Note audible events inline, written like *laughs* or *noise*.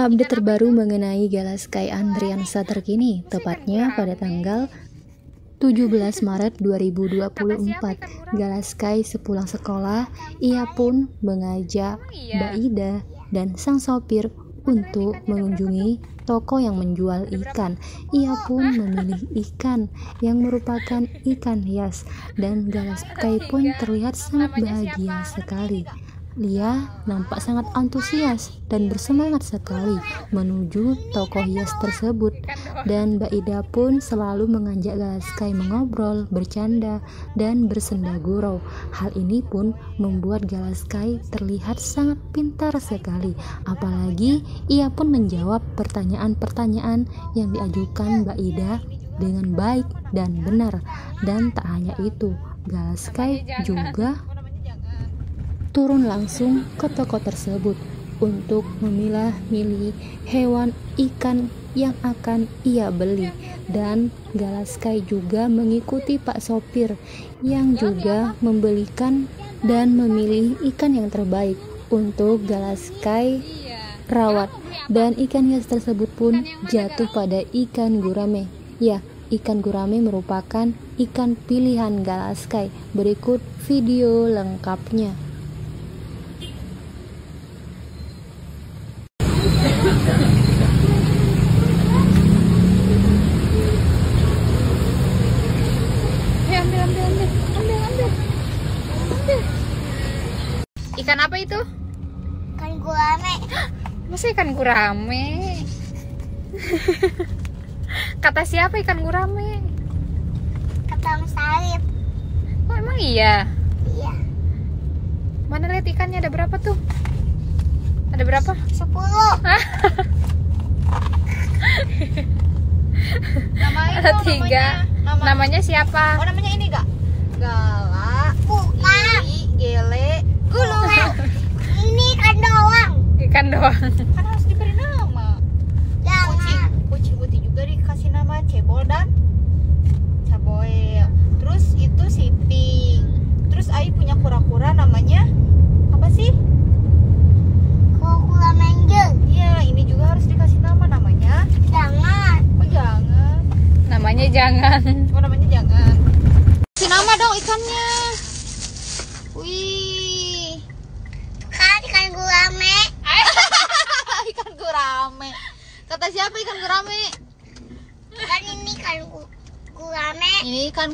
Update terbaru mengenai Galaskai Andriansa terkini, tepatnya pada tanggal 17 Maret 2024. Galaskai sepulang sekolah, ia pun mengajak Mbak Ida dan sang sopir untuk mengunjungi toko yang menjual ikan. Ia pun memilih ikan yang merupakan ikan hias dan Galaskai pun terlihat sangat bahagia sekali. Lia nampak sangat antusias dan bersemangat sekali menuju toko hias tersebut. Dan Mbak Ida pun selalu mengajak Galaskai mengobrol, bercanda, dan bersenda gurau. Hal ini pun membuat Galaskai terlihat sangat pintar sekali. Apalagi ia pun menjawab pertanyaan-pertanyaan yang diajukan Mbak Ida dengan baik dan benar. Dan tak hanya itu Galaskai juga turun langsung ke toko tersebut untuk memilah-milih hewan ikan yang akan ia beli. Dan Galaskai juga mengikuti Pak Sopir yang juga membelikan dan memilih ikan yang terbaik untuk Galaskai rawat. Dan ikan hias tersebut pun jatuh pada ikan gurame. Ya ikan gurame merupakan ikan pilihan Galaskai berikut video lengkapnya Ikan apa itu? Ikan gurame. Masa ikan gurame? *laughs* Kata siapa ikan gurame? Kata Mas Arif. Oh emang iya? Iya. Mana lihat ikannya ada berapa tuh? Ada berapa? Sepuluh. *laughs* Ada tiga. namanya, nama, Namanya siapa? oh namanya ini gak? Gala, Bukan. Iri, Gele, Gulung. Ini ikan doang. Ikan doang. kan harus diberi nama. Kucing, Jangan. kucing putih juga dikasih nama Cebol dan Caboel. Terus itu si Pink. Terus Ai punya kura-kura namanya apa sih? Kura menjel. Iya, ini juga harus dikasih nama namanya. Jangan. Oh jangan. Namanya jangan. Oh namanya jangan. Kasih nama dong ikannya. Wih. Kan ikan gurame. *laughs* ikan gurame. Kata siapa ikan gurame? Kan ini ikan gu- gurame. Ini ikan